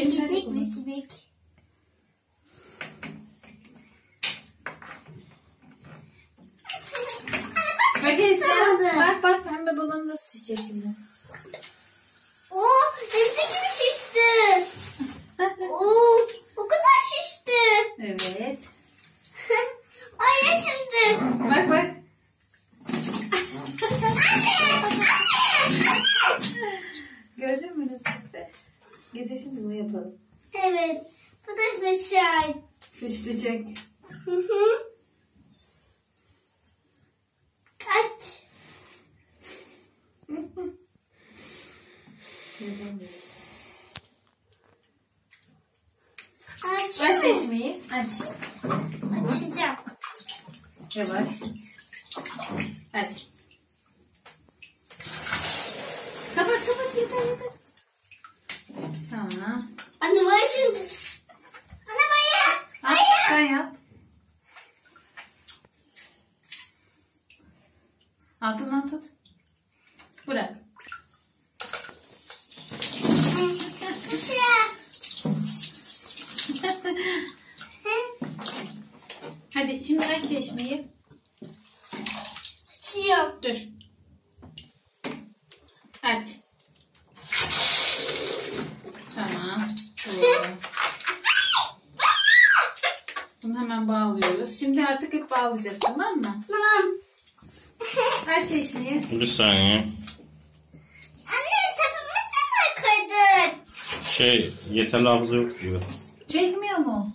Elini sen Gidecek mi sinek? Bak Esra. Bak bak pembe balonu nasıl şişecek şimdi. Oo, evde gibi şişti. Oo, o kadar şişti. Evet. Ay ya şimdi. Bak bak. Getir şimdi bunu yapalım. Evet. Bu da fışay. Fışlayacak. Hı hı. Kaç. Aç Aç. çeşmeyi. Aç. Açacağım. Yavaş. Aç. Altından tut. Bırak. Hadi şimdi aç çeşmeyi. Açıyorum. Dur. Aç. Tamam. Bunu hemen bağlıyoruz. Şimdi artık hep bağlayacağız tamam mı? Tamam. Aç çeşmeyi. Bir saniye. Anne tapımı da mı kırdın? Şey yeterli hafıza yok diyor. Çekmiyor mu?